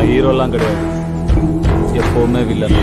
நான் ஹீரோலாம் கிடையாது. எப்பவுமே வில்லன்